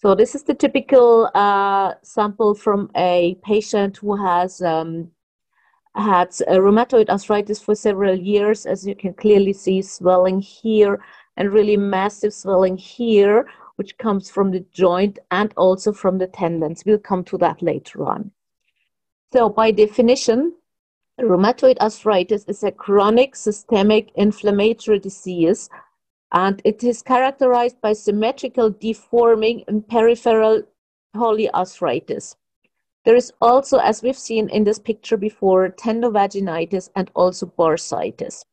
So this is the typical uh, sample from a patient who has um, had rheumatoid arthritis for several years. As you can clearly see, swelling here and really massive swelling here, which comes from the joint and also from the tendons. We'll come to that later on. So by definition, rheumatoid arthritis is a chronic systemic inflammatory disease and it is characterized by symmetrical deforming and peripheral polyarthritis. There is also, as we've seen in this picture before, tendovaginitis and also bursitis.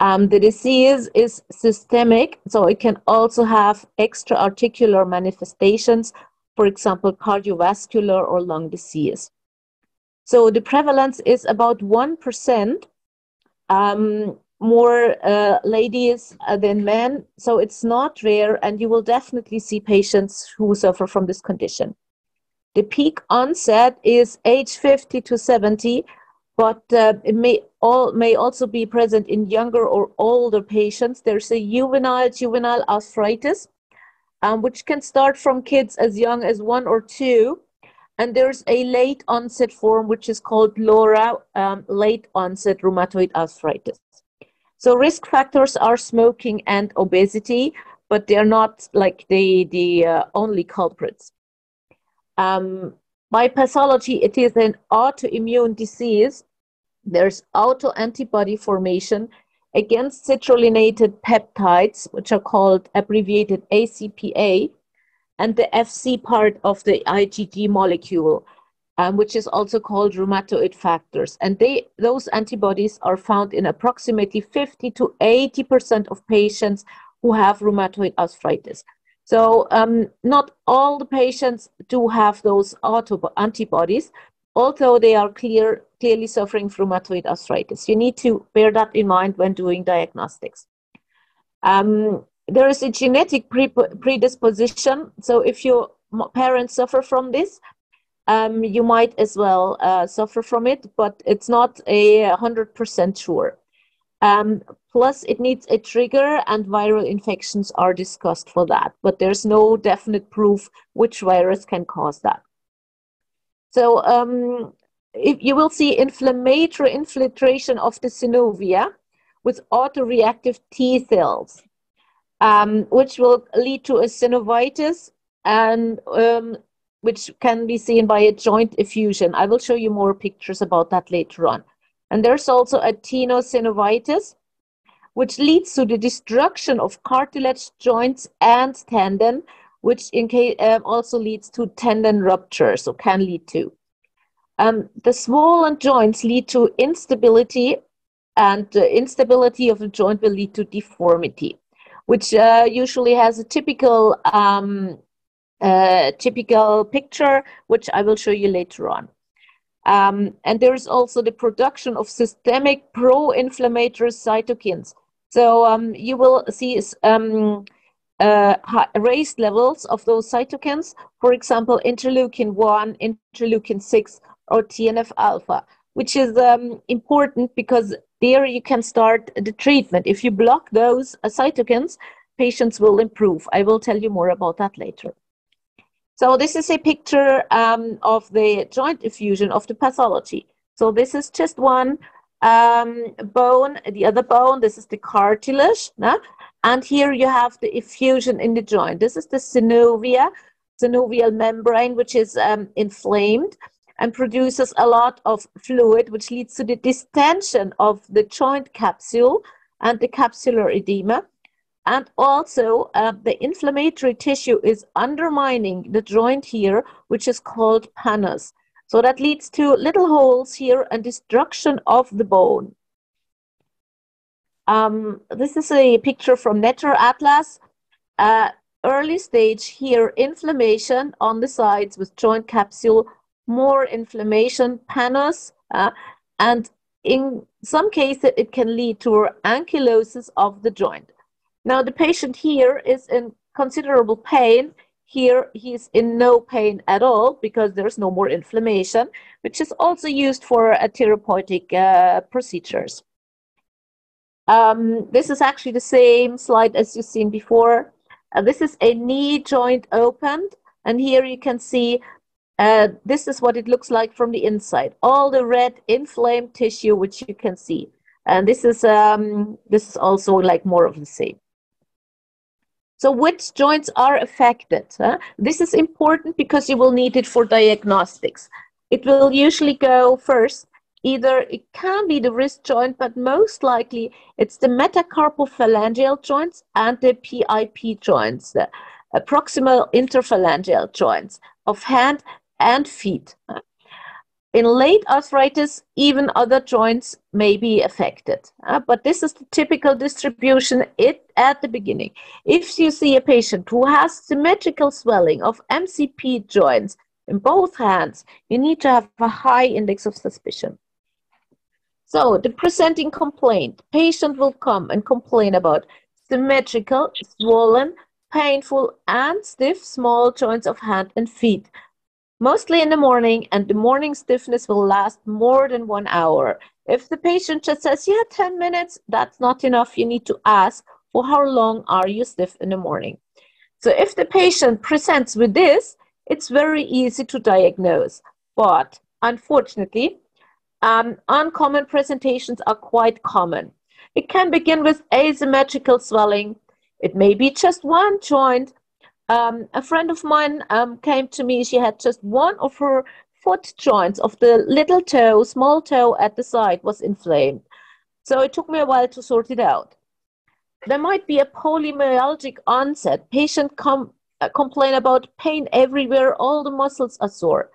Um, the disease is systemic, so it can also have extra-articular manifestations, for example, cardiovascular or lung disease. So the prevalence is about 1%, um, more uh, ladies uh, than men. So it's not rare, and you will definitely see patients who suffer from this condition. The peak onset is age 50 to 70, but uh, it may all may also be present in younger or older patients. There's a juvenile juvenile arthritis, um, which can start from kids as young as one or two, and there's a late onset form which is called LORA, um, late onset rheumatoid arthritis. So risk factors are smoking and obesity, but they're not like the, the uh, only culprits. Um, by pathology, it is an autoimmune disease. There's autoantibody formation against citrullinated peptides, which are called abbreviated ACPA, and the FC part of the IgG molecule um, which is also called rheumatoid factors. And they, those antibodies are found in approximately 50 to 80% of patients who have rheumatoid arthritis. So um, not all the patients do have those auto antibodies, although they are clear, clearly suffering from rheumatoid arthritis. You need to bear that in mind when doing diagnostics. Um, there is a genetic pre predisposition. So if your parents suffer from this, um, you might as well uh, suffer from it, but it's not a hundred percent sure. Um, plus, it needs a trigger, and viral infections are discussed for that, but there's no definite proof which virus can cause that. So, um, if you will see inflammatory infiltration of the synovia with autoreactive T cells, um, which will lead to a synovitis and um, which can be seen by a joint effusion. I will show you more pictures about that later on. And there's also a tenosynovitis, which leads to the destruction of cartilage, joints, and tendon, which in case, um, also leads to tendon ruptures, so can lead to. Um, the swollen joints lead to instability, and the instability of the joint will lead to deformity, which uh, usually has a typical um, typical picture, which I will show you later on. Um, and there is also the production of systemic pro-inflammatory cytokines. So um, you will see um, uh, raised levels of those cytokines, for example, interleukin 1, interleukin 6, or TNF alpha, which is um, important because there you can start the treatment. If you block those uh, cytokines, patients will improve. I will tell you more about that later. So this is a picture um, of the joint effusion of the pathology. So this is just one um, bone, the other bone, this is the cartilage. No? And here you have the effusion in the joint. This is the synovia, synovial membrane, which is um, inflamed and produces a lot of fluid, which leads to the distension of the joint capsule and the capsular edema. And also, uh, the inflammatory tissue is undermining the joint here, which is called pannus. So that leads to little holes here and destruction of the bone. Um, this is a picture from Netter Atlas. Uh, early stage here, inflammation on the sides with joint capsule, more inflammation, pannus, uh, and in some cases it can lead to ankylosis of the joint. Now the patient here is in considerable pain. Here he's in no pain at all because there's no more inflammation, which is also used for uh, therapeutic uh, procedures. Um, this is actually the same slide as you've seen before. Uh, this is a knee joint opened, and here you can see uh, this is what it looks like from the inside. All the red inflamed tissue, which you can see. And this is, um, this is also like more of the same. So which joints are affected? Huh? This is important because you will need it for diagnostics. It will usually go first, either it can be the wrist joint, but most likely it's the metacarpophalangeal joints and the PIP joints, the uh, proximal interphalangeal joints of hand and feet. In late arthritis, even other joints may be affected, uh, but this is the typical distribution it, at the beginning. If you see a patient who has symmetrical swelling of MCP joints in both hands, you need to have a high index of suspicion. So the presenting complaint, patient will come and complain about symmetrical, swollen, painful, and stiff small joints of hand and feet mostly in the morning, and the morning stiffness will last more than one hour. If the patient just says, yeah, 10 minutes, that's not enough. You need to ask, for how long are you stiff in the morning? So if the patient presents with this, it's very easy to diagnose. But unfortunately, um, uncommon presentations are quite common. It can begin with asymmetrical swelling. It may be just one joint, um, a friend of mine um, came to me. She had just one of her foot joints of the little toe, small toe at the side, was inflamed. So it took me a while to sort it out. There might be a polymyalgic onset. Patient com- uh, complain about pain everywhere. All the muscles are sore.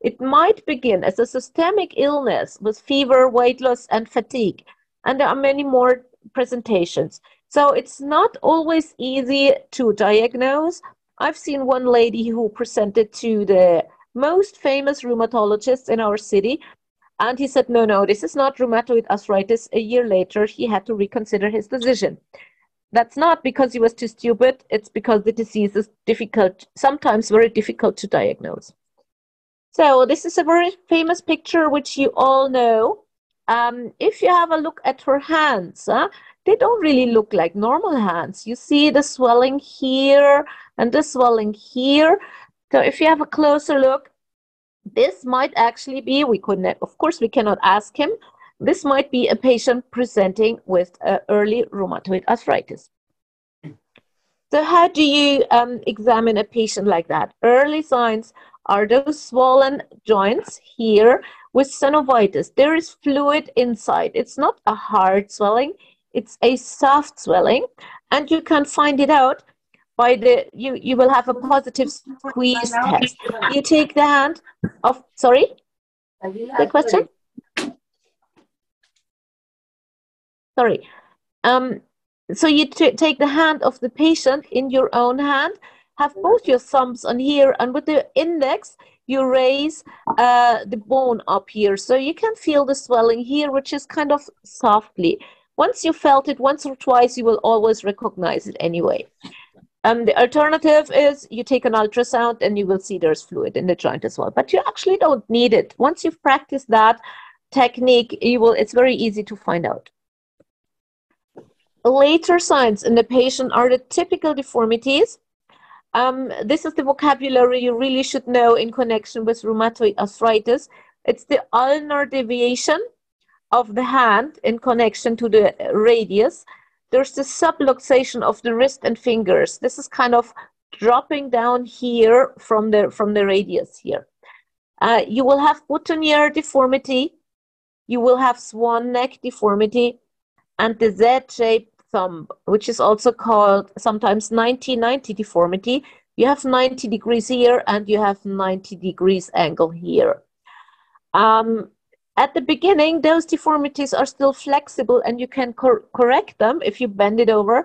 It might begin as a systemic illness with fever, weight loss, and fatigue. And there are many more presentations. So it's not always easy to diagnose. I've seen one lady who presented to the most famous rheumatologist in our city, and he said, No, no, this is not rheumatoid arthritis. A year later, he had to reconsider his decision. That's not because he was too stupid, it's because the disease is difficult, sometimes very difficult to diagnose. So, this is a very famous picture which you all know. Um, if you have a look at her hands, huh, they don't really look like normal hands. You see the swelling here and the swelling here. So if you have a closer look, this might actually be, we couldn't, of course, we cannot ask him. This might be a patient presenting with uh, early rheumatoid arthritis. So how do you um, examine a patient like that? Early signs are those swollen joints here with synovitis. There is fluid inside. It's not a hard swelling. It's a soft swelling, and you can find it out by the you you will have a positive squeeze test. You take the hand of sorry, the question. Sorry. Um, so you take the hand of the patient in your own hand, have both your thumbs on here, and with the index, you raise uh, the bone up here. So you can feel the swelling here, which is kind of softly. Once you felt it once or twice, you will always recognize it anyway. Um, the alternative is you take an ultrasound and you will see there's fluid in the joint as well. But you actually don't need it. Once you've practiced that technique, you will. It's very easy to find out. Later signs in the patient are the typical deformities. Um, this is the vocabulary you really should know in connection with rheumatoid arthritis. It's the ulnar deviation, of the hand in connection to the radius, there's the subluxation of the wrist and fingers. This is kind of dropping down here from the from the radius here. Uh, you will have boutonniere deformity. You will have swan neck deformity, and the Z-shaped thumb, which is also called sometimes 90-90 deformity. You have 90 degrees here, and you have 90 degrees angle here. Um, at the beginning, those deformities are still flexible and you can cor correct them if you bend it over.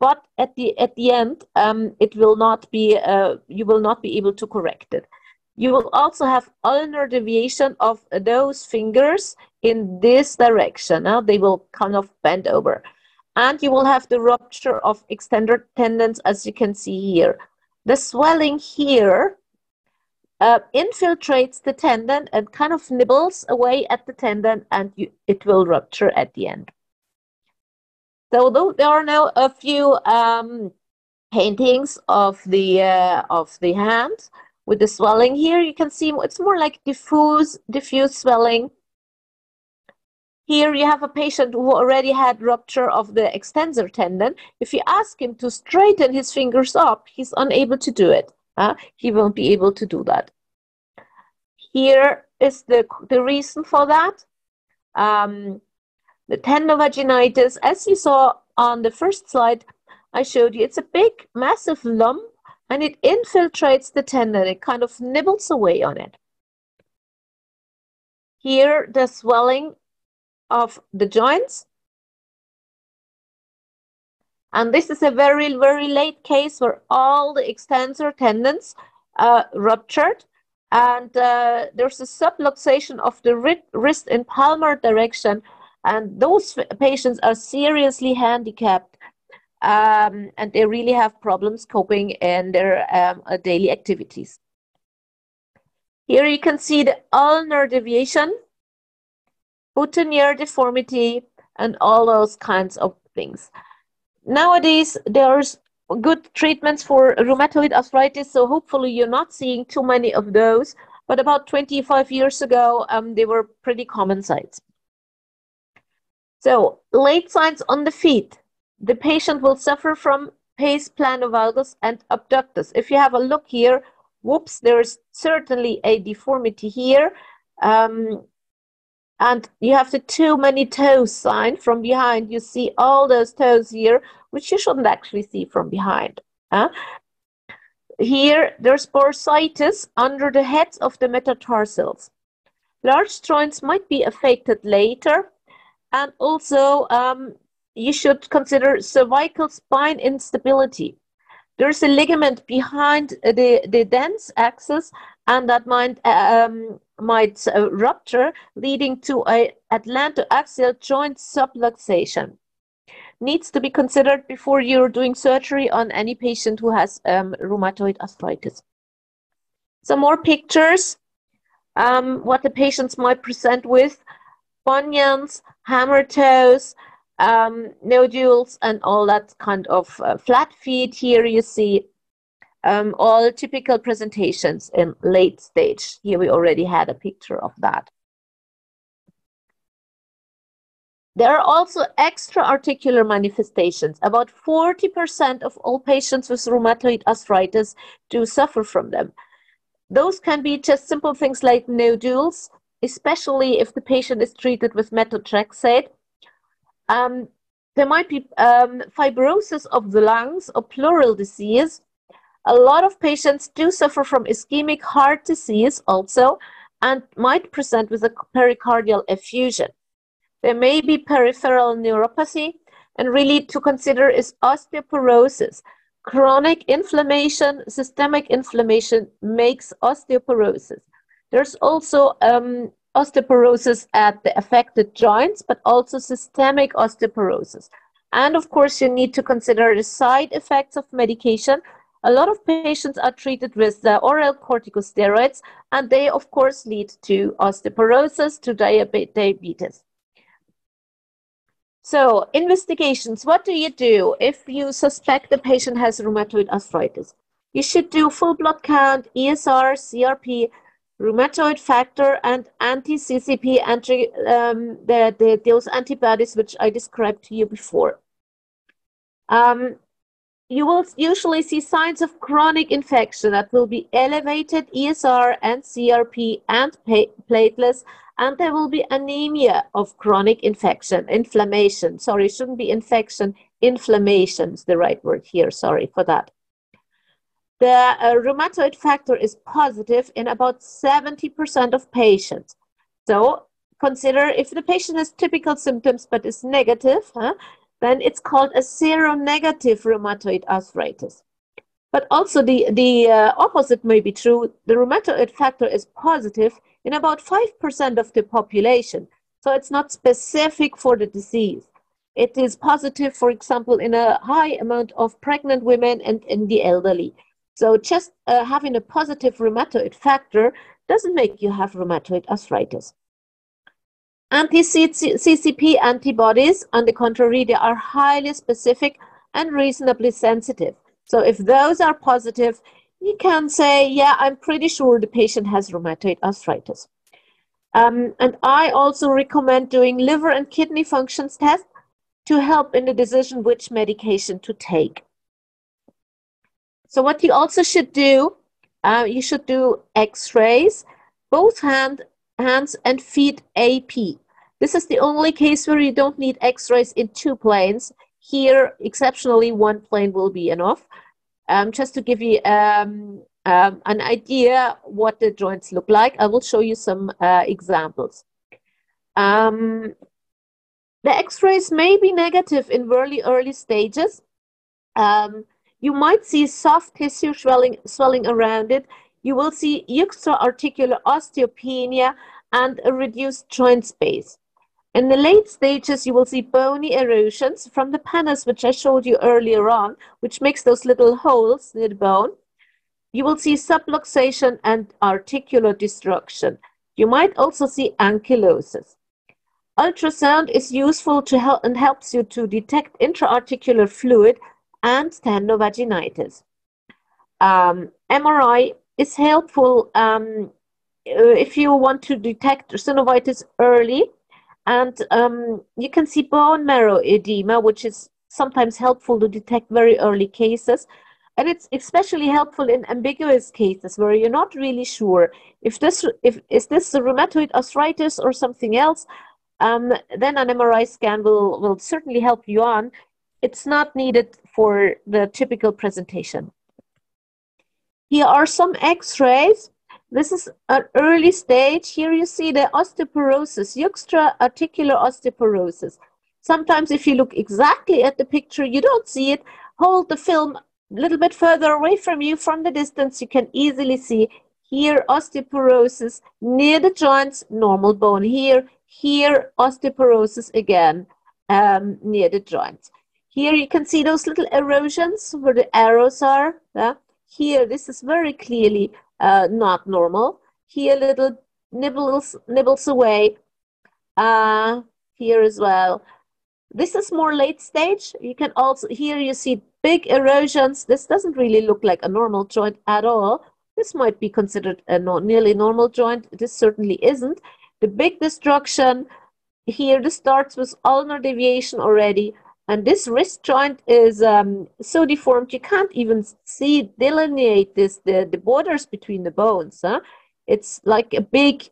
But at the, at the end, um, it will not be, uh, you will not be able to correct it. You will also have ulnar deviation of those fingers in this direction. Now they will kind of bend over. And you will have the rupture of extended tendons, as you can see here. The swelling here uh, infiltrates the tendon and kind of nibbles away at the tendon and you, it will rupture at the end. So there are now a few um, paintings of the uh, of the hand with the swelling here. You can see it's more like diffuse diffuse swelling. Here you have a patient who already had rupture of the extensor tendon. If you ask him to straighten his fingers up, he's unable to do it. Uh, he won't be able to do that. Here is the, the reason for that. Um, the tendovaginitis, as you saw on the first slide I showed you, it's a big, massive lump and it infiltrates the tendon. It kind of nibbles away on it. Here, the swelling of the joints. And this is a very, very late case where all the extensor tendons uh, ruptured and uh, there's a subluxation of the wrist in palmar direction and those patients are seriously handicapped um, and they really have problems coping in their um, uh, daily activities. Here you can see the ulnar deviation, boutonniere deformity, and all those kinds of things. Nowadays, there's good treatments for rheumatoid arthritis, so hopefully you're not seeing too many of those. But about 25 years ago, um, they were pretty common sites. So, late signs on the feet. The patient will suffer from pes planovalgus and abductus. If you have a look here, whoops, there's certainly a deformity here. Um, and you have the too many toes sign from behind. You see all those toes here, which you shouldn't actually see from behind. Huh? Here, there's bursitis under the heads of the metatarsals. Large joints might be affected later, and also um, you should consider cervical spine instability. There's a ligament behind the, the dens axis, and that might um, might uh, rupture, leading to a atlantoaxial joint subluxation. Needs to be considered before you're doing surgery on any patient who has um, rheumatoid arthritis. Some more pictures, um, what the patients might present with, bunions, hammer toes, um, nodules, and all that kind of uh, flat feet. Here you see um, all typical presentations in late stage. Here we already had a picture of that. There are also extra articular manifestations. About 40% of all patients with rheumatoid arthritis do suffer from them. Those can be just simple things like nodules, especially if the patient is treated with methotrexate. Um, there might be um, fibrosis of the lungs or pleural disease, a lot of patients do suffer from ischemic heart disease also and might present with a pericardial effusion. There may be peripheral neuropathy, and really to consider is osteoporosis. Chronic inflammation, systemic inflammation makes osteoporosis. There's also um, osteoporosis at the affected joints, but also systemic osteoporosis. And of course, you need to consider the side effects of medication a lot of patients are treated with oral corticosteroids, and they, of course, lead to osteoporosis, to diabetes. So, investigations what do you do if you suspect the patient has rheumatoid arthritis? You should do full blood count, ESR, CRP, rheumatoid factor, and anti CCP, anti, um, the, the, those antibodies which I described to you before. Um, you will usually see signs of chronic infection that will be elevated ESR and CRP and platelets, and there will be anemia of chronic infection, inflammation. Sorry, shouldn't be infection, inflammation is the right word here. Sorry for that. The uh, rheumatoid factor is positive in about 70% of patients. So consider if the patient has typical symptoms but is negative, huh, then it's called a seronegative rheumatoid arthritis. But also the, the uh, opposite may be true. The rheumatoid factor is positive in about 5% of the population. So it's not specific for the disease. It is positive, for example, in a high amount of pregnant women and in the elderly. So just uh, having a positive rheumatoid factor doesn't make you have rheumatoid arthritis. Anti-CCP antibodies, on the contrary, they are highly specific and reasonably sensitive. So if those are positive, you can say, yeah, I'm pretty sure the patient has rheumatoid arthritis. Um, and I also recommend doing liver and kidney functions tests to help in the decision which medication to take. So what you also should do, uh, you should do x-rays, both hand, hands and feet AP. This is the only case where you don't need x-rays in two planes. Here, exceptionally, one plane will be enough. Um, just to give you um, um, an idea what the joints look like, I will show you some uh, examples. Um, the x-rays may be negative in very early stages. Um, you might see soft tissue swelling, swelling around it. You will see extra-articular osteopenia and a reduced joint space. In the late stages, you will see bony erosions from the pannus, which I showed you earlier on, which makes those little holes near the bone. You will see subluxation and articular destruction. You might also see ankylosis. Ultrasound is useful to help and helps you to detect intraarticular fluid and tendovaginitis. Um, MRI is helpful um, uh, if you want to detect synovitis early, and um, you can see bone marrow edema, which is sometimes helpful to detect very early cases. And it's especially helpful in ambiguous cases where you're not really sure if this if is this rheumatoid arthritis or something else um, then an MRI scan will, will certainly help you on. It's not needed for the typical presentation. Here are some x-rays. This is an early stage. Here you see the osteoporosis, articular osteoporosis. Sometimes if you look exactly at the picture, you don't see it. Hold the film a little bit further away from you from the distance, you can easily see here osteoporosis near the joints, normal bone here, here, osteoporosis again um, near the joints. Here you can see those little erosions where the arrows are. Yeah? Here, this is very clearly uh, not normal. Here, little nibbles, nibbles away. Uh, here as well. This is more late stage. You can also, here you see big erosions. This doesn't really look like a normal joint at all. This might be considered a no, nearly normal joint. This certainly isn't. The big destruction here, this starts with ulnar deviation already. And this wrist joint is um, so deformed, you can't even see, delineate this, the, the borders between the bones. Huh? It's like a big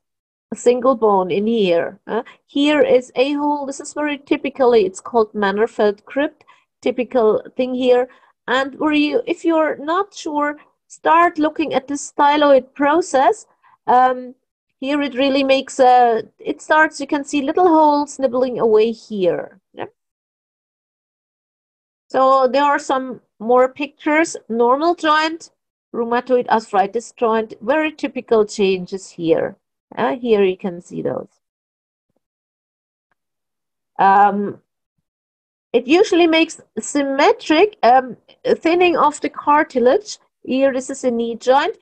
single bone in here. Uh, here is a hole. This is very typically, it's called Mannerfelt crypt, typical thing here. And where you, if you're not sure, start looking at the styloid process. Um, here it really makes a, it starts, you can see little holes nibbling away here. Yeah. So there are some more pictures, normal joint, rheumatoid arthritis joint, very typical changes here. Uh, here you can see those. Um, it usually makes symmetric um, thinning of the cartilage. Here, this is a knee joint.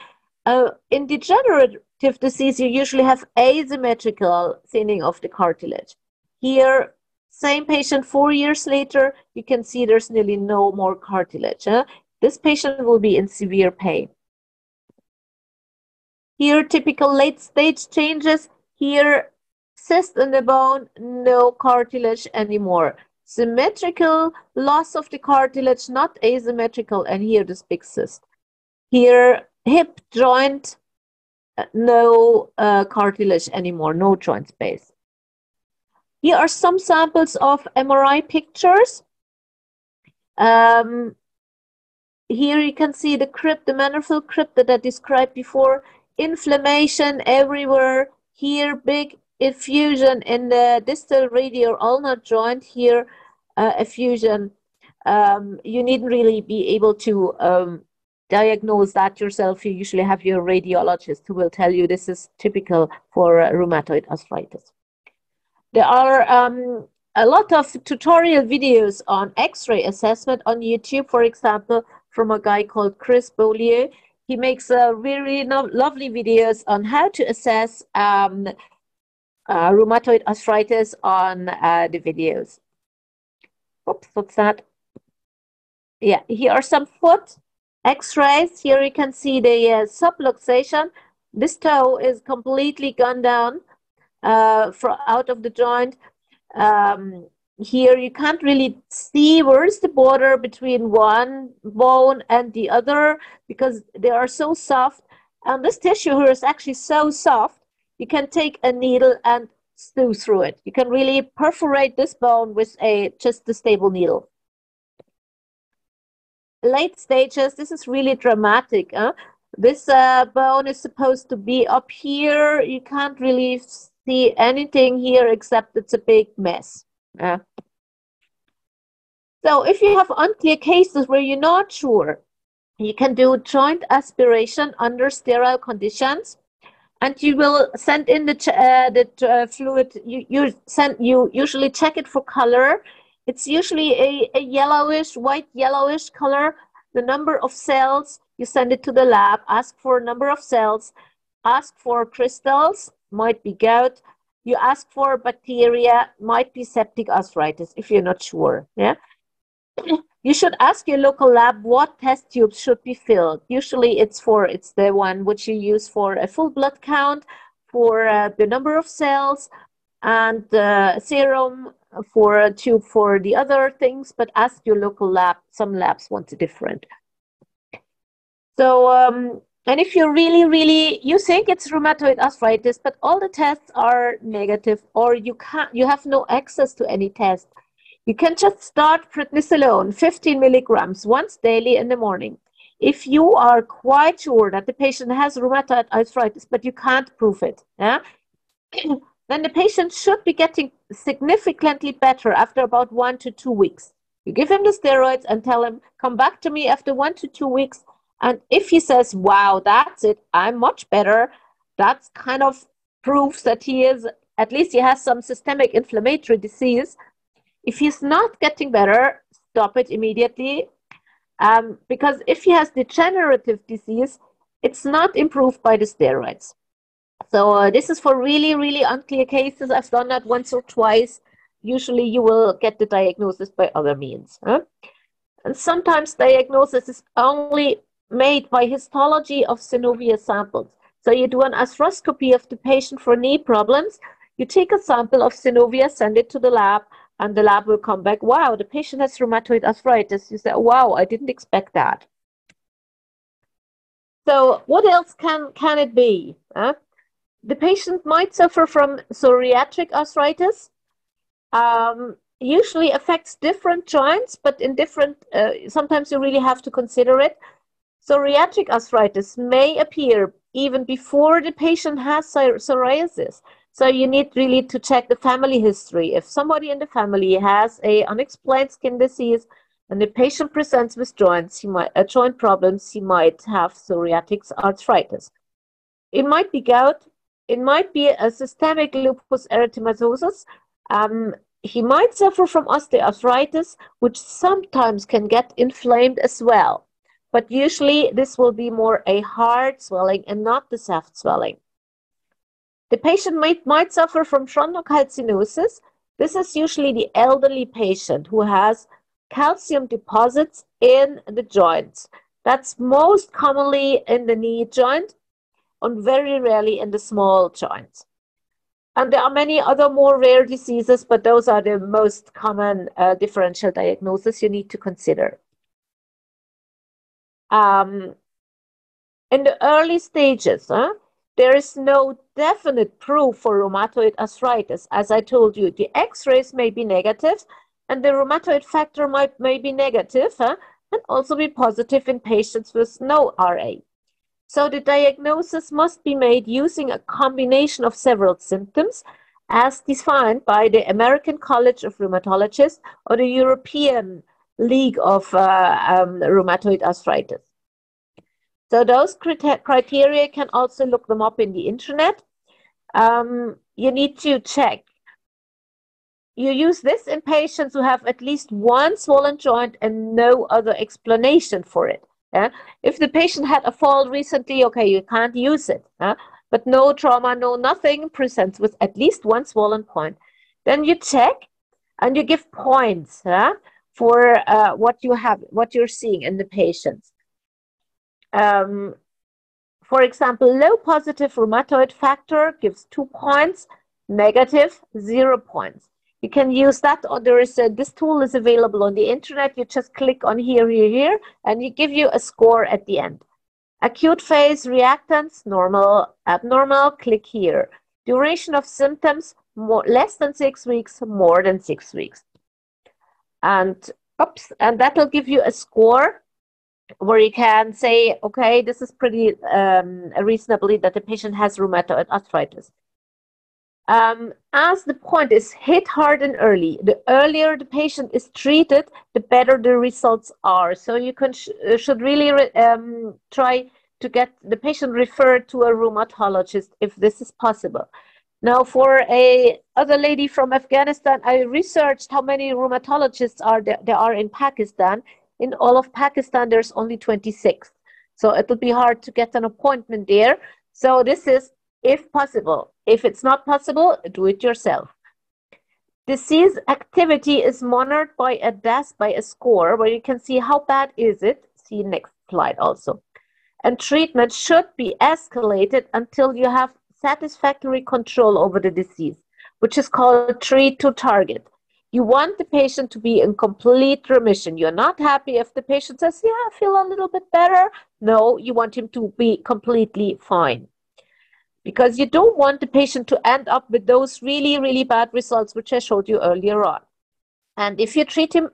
Uh, in degenerative disease, you usually have asymmetrical thinning of the cartilage. Here, same patient four years later, you can see there's nearly no more cartilage. Huh? This patient will be in severe pain. Here, typical late stage changes. Here, cyst in the bone, no cartilage anymore. Symmetrical loss of the cartilage, not asymmetrical, and here this big cyst. Here, hip joint, no uh, cartilage anymore, no joint space. Here are some samples of MRI pictures. Um, here you can see the crypt, the Mannerfelt crypt that I described before. Inflammation everywhere. Here, big effusion in the distal radial ulnar joint. Here, uh, effusion. Um, you needn't really be able to um, diagnose that yourself, you usually have your radiologist who will tell you this is typical for uh, rheumatoid arthritis. There are um, a lot of tutorial videos on X-ray assessment on YouTube, for example, from a guy called Chris Beaulieu. He makes uh, really no lovely videos on how to assess um, uh, rheumatoid arthritis on uh, the videos. Oops, what's that? Yeah, here are some foot X-rays. Here you can see the uh, subluxation. This toe is completely gone down uh, out of the joint. Um, here you can't really see where is the border between one bone and the other because they are so soft. And this tissue here is actually so soft, you can take a needle and stew through it. You can really perforate this bone with a just a stable needle. Late stages, this is really dramatic. Huh? This uh, bone is supposed to be up here. You can't really see anything here except it's a big mess. Uh, so if you have unclear cases where you're not sure, you can do joint aspiration under sterile conditions and you will send in the, uh, the uh, fluid you, you send you usually check it for color. It's usually a, a yellowish white yellowish color. The number of cells you send it to the lab ask for a number of cells ask for crystals might be gout you ask for bacteria might be septic arthritis if you're not sure yeah you should ask your local lab what test tubes should be filled. Usually it's for, it's the one which you use for a full blood count, for uh, the number of cells, and uh, serum for a tube for the other things, but ask your local lab. Some labs want it different. So, um, and if you really, really, you think it's rheumatoid arthritis, but all the tests are negative, or you can't, you have no access to any test, you can just start prednisolone, 15 milligrams, once daily in the morning. If you are quite sure that the patient has rheumatoid arthritis, but you can't prove it, yeah, then the patient should be getting significantly better after about one to two weeks. You give him the steroids and tell him, come back to me after one to two weeks. And if he says, wow, that's it, I'm much better, that's kind of proves that he is, at least he has some systemic inflammatory disease if he's not getting better, stop it immediately. Um, because if he has degenerative disease, it's not improved by the steroids. So uh, this is for really, really unclear cases. I've done that once or twice. Usually you will get the diagnosis by other means. Huh? And sometimes diagnosis is only made by histology of synovial samples. So you do an arthroscopy of the patient for knee problems. You take a sample of synovia, send it to the lab, and the lab will come back, wow, the patient has rheumatoid arthritis. You say, wow, I didn't expect that. So what else can, can it be? Huh? The patient might suffer from psoriatic arthritis. Um, usually affects different joints, but in different, uh, sometimes you really have to consider it. Psoriatic arthritis may appear even before the patient has psoriasis. So you need really to check the family history. If somebody in the family has a unexplained skin disease and the patient presents with joints, he might, uh, joint problems, he might have psoriatic arthritis. It might be gout. It might be a systemic lupus erythematosus. Um, he might suffer from osteoarthritis, which sometimes can get inflamed as well. But usually this will be more a hard swelling and not the soft swelling. The patient might, might suffer from chondrocalcinosis. This is usually the elderly patient who has calcium deposits in the joints. That's most commonly in the knee joint and very rarely in the small joints. And there are many other more rare diseases, but those are the most common uh, differential diagnosis you need to consider. Um, in the early stages, huh, there is no definite proof for rheumatoid arthritis. As I told you, the x-rays may be negative and the rheumatoid factor might may be negative huh, and also be positive in patients with no RA. So the diagnosis must be made using a combination of several symptoms as defined by the American College of Rheumatologists or the European League of uh, um, Rheumatoid Arthritis. So those criteria can also look them up in the internet. Um, you need to check. You use this in patients who have at least one swollen joint and no other explanation for it. Yeah? If the patient had a fall recently, okay, you can't use it. Yeah? But no trauma, no nothing presents with at least one swollen point. Then you check and you give points yeah, for uh, what you have, what you're seeing in the patients. Um, for example, low positive rheumatoid factor gives two points, negative, zero points. You can use that, or there is a, this tool is available on the internet. You just click on here, here, here, and it give you a score at the end. Acute phase reactants, normal, abnormal, click here. Duration of symptoms, more, less than six weeks, more than six weeks. And oops, and that'll give you a score where you can say, okay, this is pretty um, reasonably that the patient has rheumatoid arthritis. Um, as the point is hit hard and early, the earlier the patient is treated, the better the results are. So you can sh uh, should really um, try to get the patient referred to a rheumatologist if this is possible. Now, for a other lady from Afghanistan, I researched how many rheumatologists are there, there are in Pakistan. In all of Pakistan, there's only 26. So it would be hard to get an appointment there. So this is if possible. If it's not possible, do it yourself. Disease activity is monitored by a desk by a score where you can see how bad is it. See next slide also. And treatment should be escalated until you have satisfactory control over the disease, which is called treat to target. You want the patient to be in complete remission. You're not happy if the patient says, Yeah, I feel a little bit better. No, you want him to be completely fine because you don't want the patient to end up with those really, really bad results, which I showed you earlier on. And if you treat him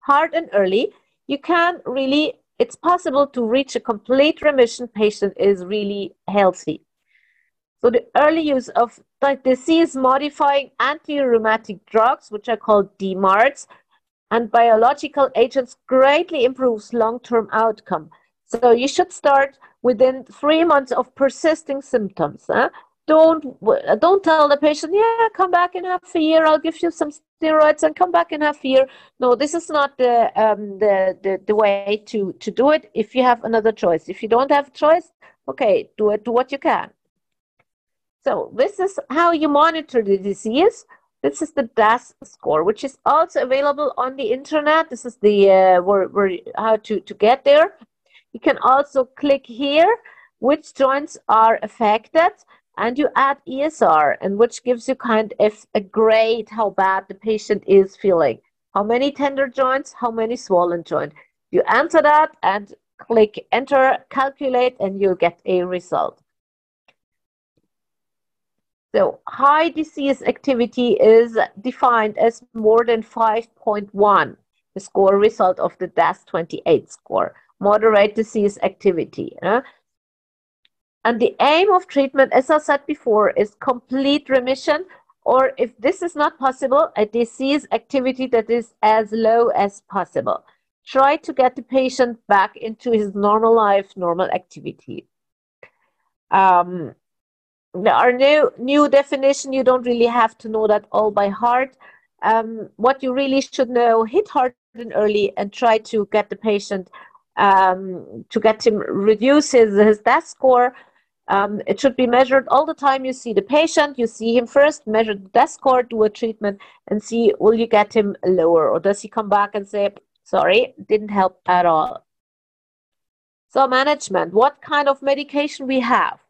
hard and early, you can really, it's possible to reach a complete remission patient is really healthy. So the early use of disease modifying anti-rheumatic drugs, which are called DMARDs, and biological agents greatly improves long-term outcome. So you should start within three months of persisting symptoms. Huh? Don't don't tell the patient, yeah, come back in half a year. I'll give you some steroids and come back in half a year. No, this is not the um, the, the the way to to do it. If you have another choice, if you don't have a choice, okay, do it. Do what you can. So this is how you monitor the disease. This is the DAS score, which is also available on the internet. This is the uh, where, where how to to get there. You can also click here which joints are affected and you add ESR and which gives you kind of a grade how bad the patient is feeling. How many tender joints, how many swollen joints. You answer that and click enter, calculate, and you'll get a result. So high disease activity is defined as more than 5.1, the score result of the DAS28 score moderate disease activity. Uh? And the aim of treatment, as I said before, is complete remission, or if this is not possible, a disease activity that is as low as possible. Try to get the patient back into his normal life, normal activity. Um, are new new definition. You don't really have to know that all by heart. Um, what you really should know: hit hard and early, and try to get the patient um, to get him reduce his, his DAS score. Um, it should be measured all the time. You see the patient, you see him first, measure the DAS score, do a treatment, and see will you get him lower or does he come back and say, sorry, didn't help at all. So management, what kind of medication we have?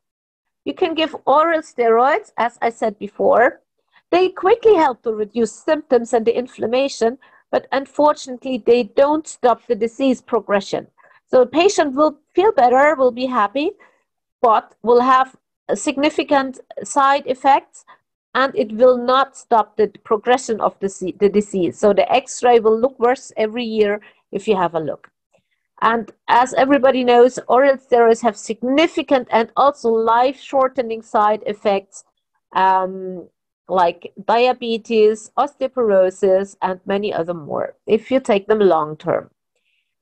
You can give oral steroids, as I said before. They quickly help to reduce symptoms and the inflammation, but unfortunately, they don't stop the disease progression. So the patient will feel better, will be happy, but will have significant side effects and it will not stop the progression of the, the disease. So the x-ray will look worse every year if you have a look. And as everybody knows, oral steroids have significant and also life-shortening side effects um, like diabetes, osteoporosis, and many other more if you take them long term.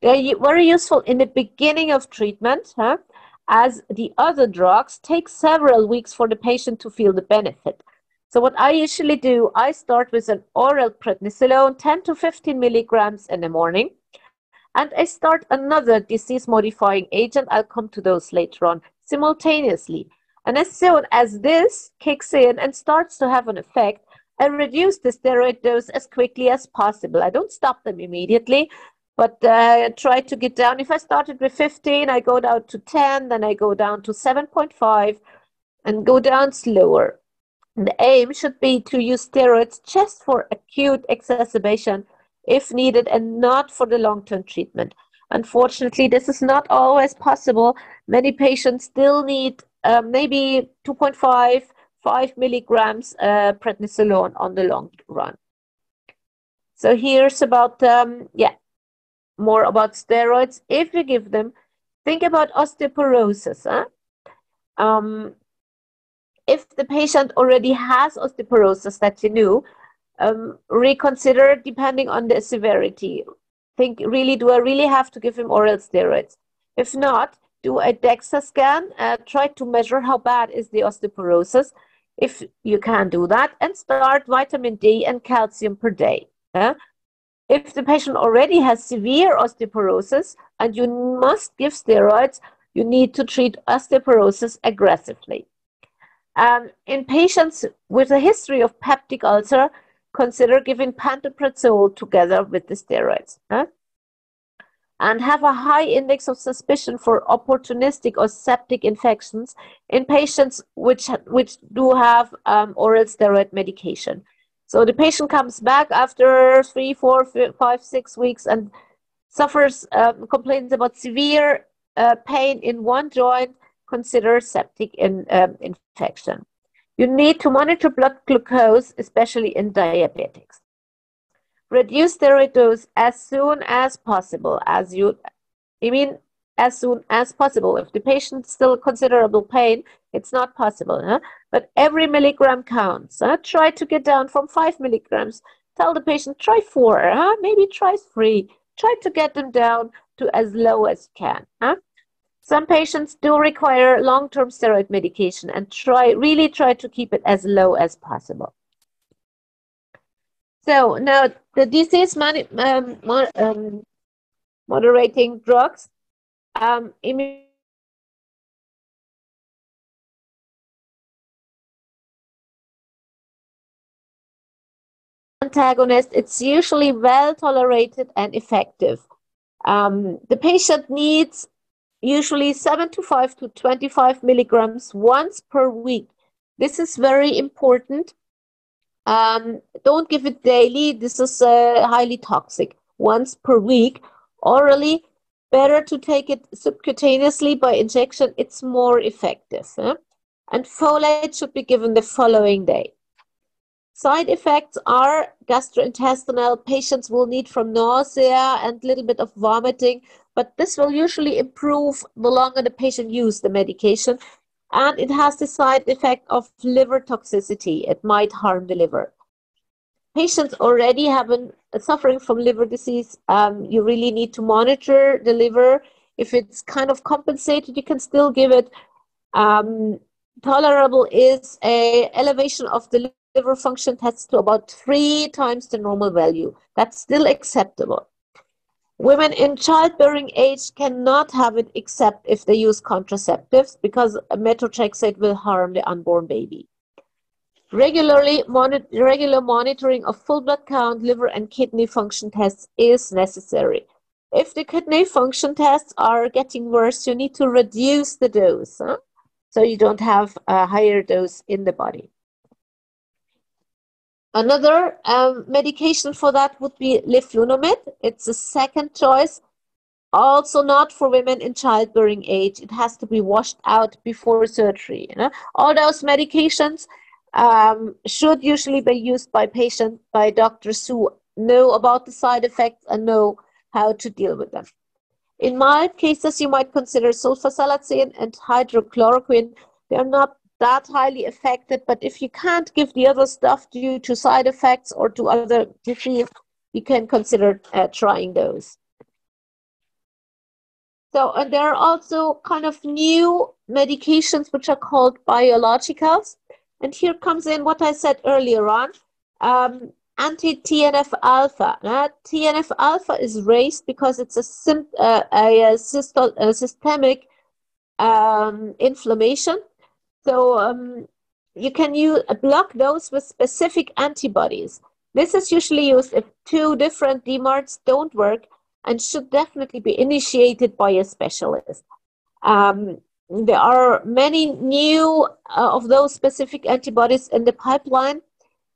They're very useful in the beginning of treatment, huh? as the other drugs take several weeks for the patient to feel the benefit. So what I usually do, I start with an oral prednisolone, 10 to 15 milligrams in the morning, and I start another disease-modifying agent. I'll come to those later on simultaneously. And as soon as this kicks in and starts to have an effect, I reduce the steroid dose as quickly as possible. I don't stop them immediately but uh, try to get down. If I started with 15, I go down to 10, then I go down to 7.5 and go down slower. The aim should be to use steroids just for acute exacerbation if needed and not for the long term treatment. Unfortunately, this is not always possible. Many patients still need uh, maybe 2.5, 5 milligrams uh, prednisolone on the long run. So here's about, um, yeah, more about steroids. If you give them, think about osteoporosis. Huh? Um, if the patient already has osteoporosis that you knew, um, reconsider depending on the severity. Think really, do I really have to give him oral steroids? If not, do a DEXA scan, uh, try to measure how bad is the osteoporosis, if you can do that, and start vitamin D and calcium per day. Uh, if the patient already has severe osteoporosis and you must give steroids, you need to treat osteoporosis aggressively. Um, in patients with a history of peptic ulcer, consider giving pantoprazole together with the steroids. Huh? And have a high index of suspicion for opportunistic or septic infections in patients which, which do have um, oral steroid medication. So the patient comes back after three, four, five, six weeks and suffers um, complaints about severe uh, pain in one joint consider septic in, um, infection. You need to monitor blood glucose, especially in diabetics. Reduce steroid dose as soon as possible, as you, I mean, as soon as possible. If the patient still considerable pain, it's not possible. Huh? But every milligram counts. Huh? Try to get down from five milligrams. Tell the patient, try four, huh? maybe try three. Try to get them down to as low as you can. Huh? Some patients do require long-term steroid medication and try really try to keep it as low as possible. So now the disease um, um, moderating drugs, um, antagonist, it's usually well tolerated and effective. Um, the patient needs usually 7 to 5 to 25 milligrams once per week. This is very important. Um, don't give it daily. This is uh, highly toxic. Once per week, orally, better to take it subcutaneously by injection. It's more effective. Huh? And folate should be given the following day. Side effects are gastrointestinal. Patients will need from nausea and a little bit of vomiting, but this will usually improve the longer the patient use the medication. And it has the side effect of liver toxicity. It might harm the liver. Patients already have been suffering from liver disease. Um, you really need to monitor the liver. If it's kind of compensated, you can still give it. Um, tolerable is a elevation of the liver function tests to about three times the normal value. That's still acceptable. Women in childbearing age cannot have it except if they use contraceptives because methotrexate will harm the unborn baby. Regularly regular monitoring of full blood count, liver, and kidney function tests is necessary. If the kidney function tests are getting worse, you need to reduce the dose huh? so you don't have a higher dose in the body. Another um, medication for that would be leflunomide. It's a second choice. Also not for women in childbearing age. It has to be washed out before surgery. You know? All those medications um, should usually be used by patients, by doctors who know about the side effects and know how to deal with them. In mild cases, you might consider sulfasalazine and hydroxychloroquine. They are not that highly affected. But if you can't give the other stuff due to side effects or to other disease, you can consider uh, trying those. So, and there are also kind of new medications which are called biologicals. And here comes in what I said earlier on. Um, anti-TNF alpha. Uh, TNF alpha is raised because it's a, uh, a, a, a systemic um, inflammation so um, you can use block those with specific antibodies. This is usually used if two different DMARDs don't work. and should definitely be initiated by a specialist. Um, there are many new uh, of those specific antibodies in the pipeline.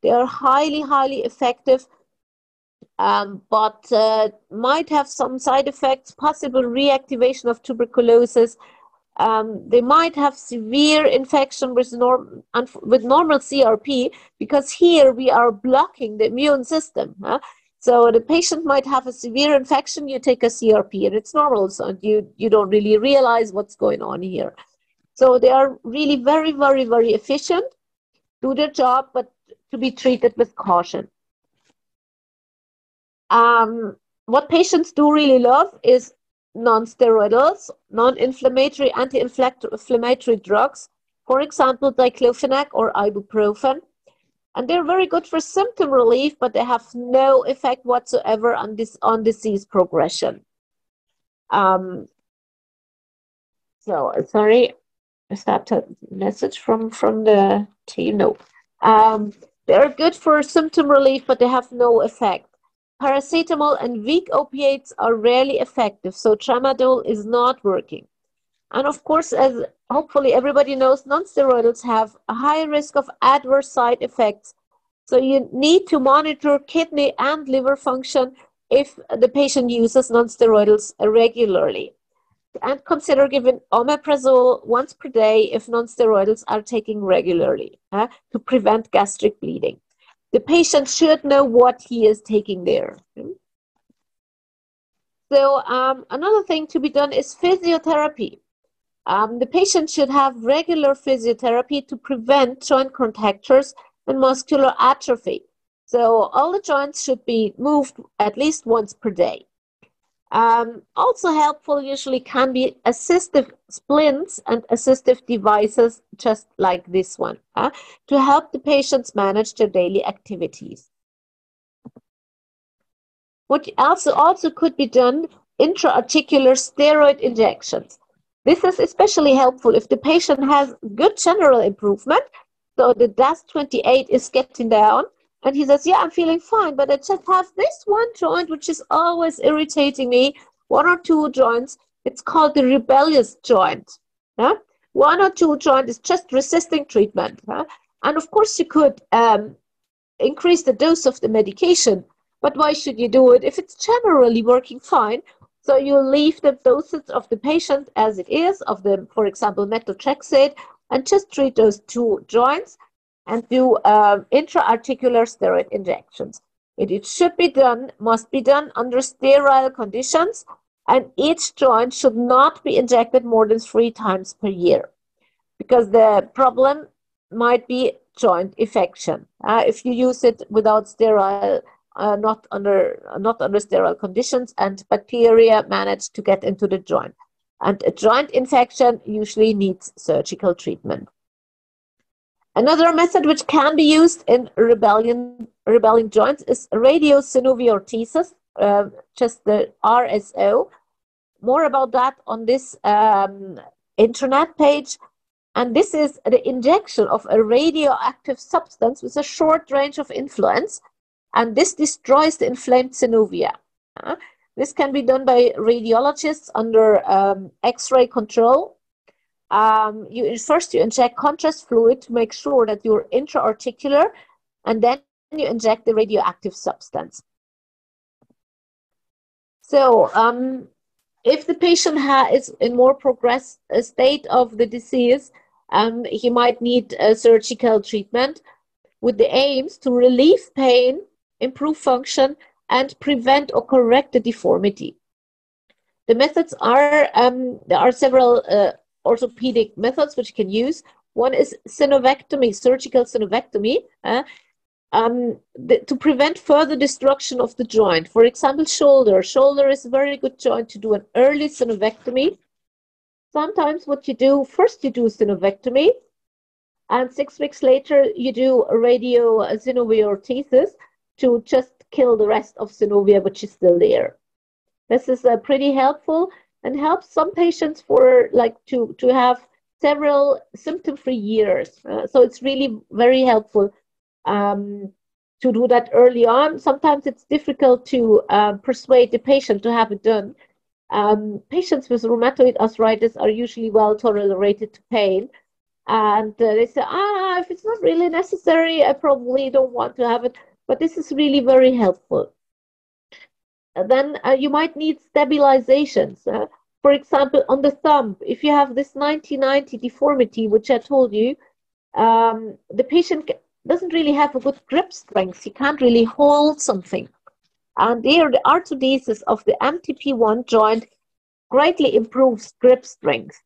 They are highly, highly effective, um, but uh, might have some side effects, possible reactivation of tuberculosis. Um, they might have severe infection with, norm- with normal CRP because here we are blocking the immune system. Huh? So the patient might have a severe infection, you take a CRP and it's normal, so you, you don't really realize what's going on here. So they are really very, very, very efficient, do their job, but to be treated with caution. Um, what patients do really love is non-steroidals, non-inflammatory, anti-inflammatory drugs, for example, diclofenac or ibuprofen. And they're very good for symptom relief, but they have no effect whatsoever on this on disease progression. Um, so sorry, is that a message from from the team? No. Um, they're good for symptom relief, but they have no effect. Paracetamol and weak opiates are rarely effective, so tramadol is not working. And of course, as hopefully everybody knows, nonsteroidals have a high risk of adverse side effects. So you need to monitor kidney and liver function if the patient uses nonsteroidals regularly. And consider giving omeprazole once per day if nonsteroidals are taken regularly uh, to prevent gastric bleeding. The patient should know what he is taking there. So um, another thing to be done is physiotherapy. Um, the patient should have regular physiotherapy to prevent joint contractures and muscular atrophy. So all the joints should be moved at least once per day. Um, also helpful usually can be assistive splints and assistive devices just like this one uh, to help the patients manage their daily activities. What also, also could be done, intra-articular steroid injections. This is especially helpful if the patient has good general improvement, so the DAS28 is getting down, and he says, Yeah, I'm feeling fine, but I just have this one joint which is always irritating me, one or two joints. It's called the rebellious joint. Yeah? One or two joint is just resisting treatment. Yeah? And of course, you could um, increase the dose of the medication, but why should you do it if it's generally working fine? So you leave the dosage of the patient as it is, of the, for example, methotrexate, and just treat those two joints and do uh, intra-articular steroid injections. It, it should be done, must be done under sterile conditions, and each joint should not be injected more than three times per year because the problem might be joint infection. Uh, if you use it without sterile uh, not under not under sterile conditions, and bacteria manage to get into the joint. And a joint infection usually needs surgical treatment. Another method which can be used in rebellion, rebelling joints is radiosynoviorthesis, uh, just the RSO. More about that on this um, internet page. And this is the injection of a radioactive substance with a short range of influence and this destroys the inflamed synovia. Uh, this can be done by radiologists under um, X-ray control. Um, you first you inject contrast fluid to make sure that you're intra-articular, and then you inject the radioactive substance. So, um, if the patient is in more progressed state of the disease, um, he might need a surgical treatment with the aims to relieve pain improve function, and prevent or correct the deformity. The methods are, um, there are several uh, orthopedic methods which you can use. One is synovectomy, surgical synovectomy, uh, um, to prevent further destruction of the joint. For example, shoulder. Shoulder is a very good joint to do an early synovectomy. Sometimes what you do, first you do synovectomy, and six weeks later you do a radio synoviorthesis to just kill the rest of synovia, which is still there. This is uh, pretty helpful and helps some patients for like to, to have several symptom-free years. Uh, so it's really very helpful. Um, to do that early on. Sometimes it's difficult to uh, persuade the patient to have it done. Um, patients with rheumatoid arthritis are usually well tolerated to pain. And uh, they say, ah, if it's not really necessary, I probably don't want to have it. But this is really very helpful. then uh, you might need stabilizations. For example, on the thumb, if you have this 90-90 deformity, which I told you, um, the patient doesn't really have a good grip strength. He can't really hold something. And there, the arthrodesis of the MTP1 joint greatly improves grip strength.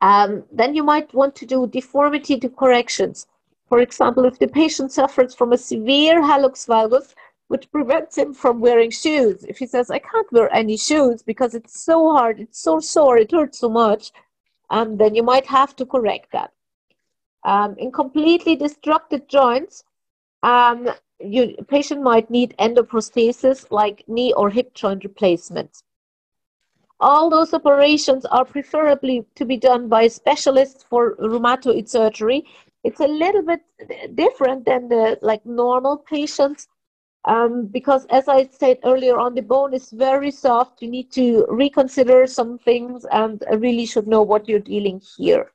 Um, then you might want to do deformity to corrections. For example, if the patient suffers from a severe hallux valgus, which prevents him from wearing shoes. If he says, I can't wear any shoes because it's so hard, it's so sore, it hurts so much, um, then you might have to correct that. Um, in completely destructed joints, um, you patient might need endoprosthesis like knee or hip joint replacements. All those operations are preferably to be done by specialists for rheumatoid surgery. It's a little bit different than the like normal patients um, because as I said earlier on, the bone is very soft. You need to reconsider some things and really should know what you're dealing here.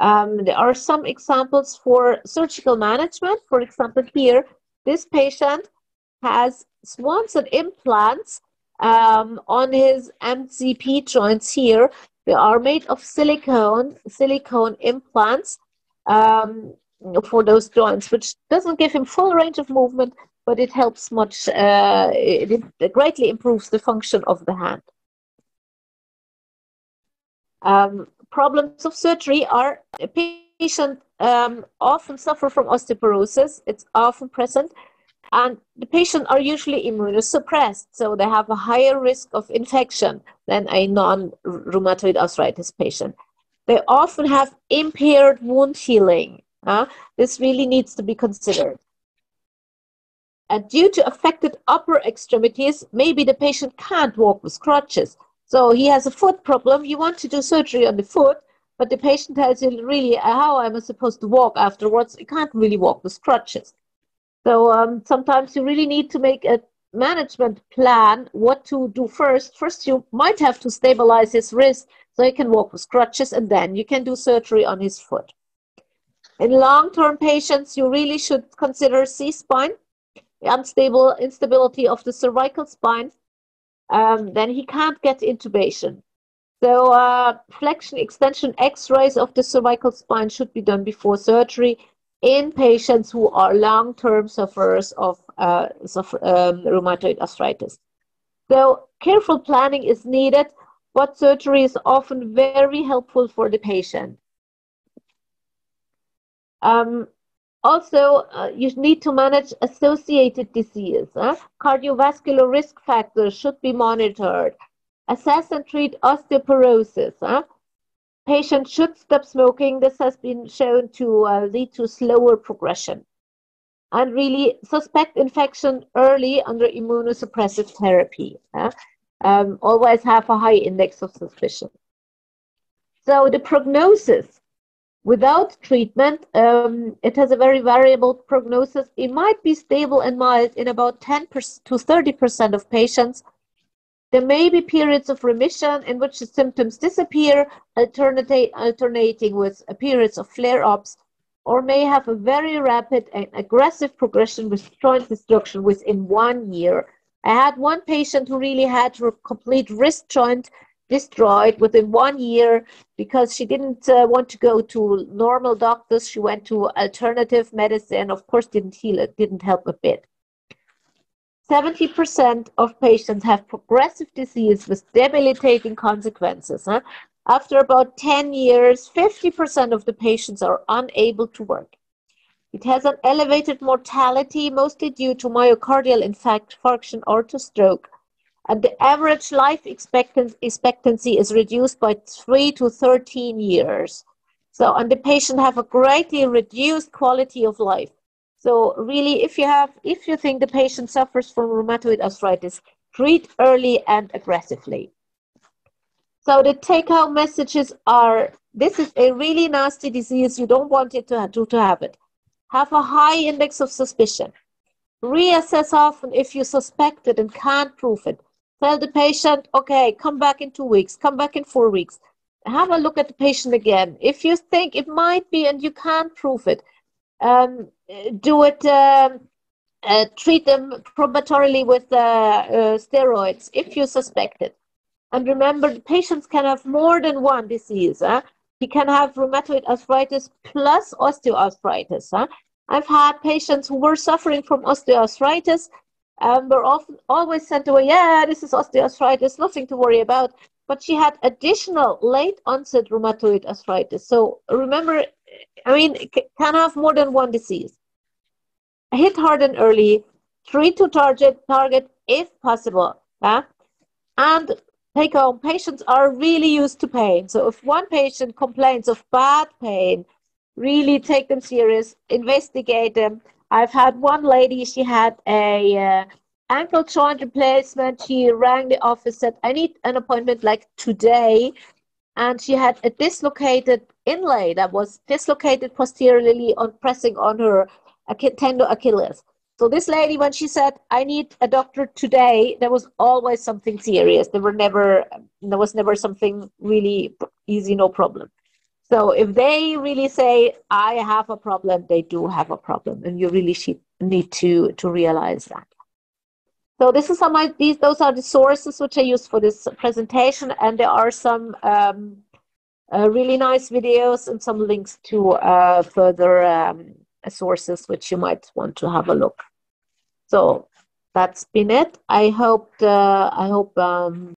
Um, there are some examples for surgical management. For example, here, this patient has Swanson implants um, on his MCP joints here. They are made of silicone, silicone implants um, for those joints, which doesn't give him full range of movement, but it helps much, uh, it, it greatly improves the function of the hand. Um, problems of surgery are patients um, often suffer from osteoporosis. It's often present. And the patients are usually immunosuppressed, so they have a higher risk of infection than a non rheumatoid arthritis patient. They often have impaired wound healing. Uh, this really needs to be considered. And due to affected upper extremities, maybe the patient can't walk with crutches. So he has a foot problem. You want to do surgery on the foot, but the patient tells you really how am I supposed to walk afterwards? You can't really walk with crutches. So um, sometimes you really need to make a management plan what to do first. First, you might have to stabilize his wrist so he can walk with crutches, and then you can do surgery on his foot. In long-term patients, you really should consider C-spine, unstable instability of the cervical spine, um, then he can't get intubation. So uh, flexion extension x-rays of the cervical spine should be done before surgery in patients who are long-term sufferers of uh, suffer, um, rheumatoid arthritis. So careful planning is needed, but surgery is often very helpful for the patient. Um, also, uh, you need to manage associated disease. Huh? Cardiovascular risk factors should be monitored. Assess and treat osteoporosis. Huh? Patients should stop smoking. This has been shown to uh, lead to slower progression. And really suspect infection early under immunosuppressive therapy. Huh? Um, always have a high index of suspicion. So the prognosis Without treatment, um, it has a very variable prognosis. It might be stable and mild in about 10 to 30% of patients. There may be periods of remission in which the symptoms disappear, alternating with periods of flare ups, or may have a very rapid and aggressive progression with joint destruction within one year. I had one patient who really had complete wrist joint destroyed within one year because she didn't uh, want to go to normal doctors. She went to alternative medicine. Of course, didn't heal it, didn't help a bit. 70% of patients have progressive disease with debilitating consequences. Huh? After about 10 years, 50% of the patients are unable to work. It has an elevated mortality, mostly due to myocardial infarction or to stroke and the average life expectancy is reduced by 3 to 13 years. So, and the patient have a greatly reduced quality of life. So really, if you have, if you think the patient suffers from rheumatoid arthritis, treat early and aggressively. So the take-home messages are, this is a really nasty disease. You don't want it to, to, to have it. have a high index of suspicion. Reassess often if you suspect it and can't prove it. Tell the patient, okay, come back in two weeks, come back in four weeks. Have a look at the patient again. If you think it might be and you can't prove it, um, do it. Um, uh, treat them probatorily with uh, uh, steroids if you suspect it. And remember, patients can have more than one disease. Huh? He can have rheumatoid arthritis plus osteoarthritis. Huh? I've had patients who were suffering from osteoarthritis and were often always sent away. Yeah, this is osteoarthritis, nothing to worry about. But she had additional late onset rheumatoid arthritis. So remember, I mean, can have more than one disease. Hit hard and early, treat to target target if possible. Yeah? And take home patients are really used to pain. So if one patient complains of bad pain, really take them serious, investigate them. I've had one lady, she had a uh, ankle joint replacement. She rang the office, said, I need an appointment like today. And she had a dislocated inlay that was dislocated posteriorly on pressing on her tendon Achilles. So this lady, when she said, "I need a doctor today," there was always something serious. There were never, there was never something really easy, no problem. So if they really say, "I have a problem," they do have a problem, and you really need to to realize that. So this is some of these. Those are the sources which I use for this presentation, and there are some um, uh, really nice videos and some links to uh, further. Um, sources which you might want to have a look. So that's been it. I hope uh, I hope um,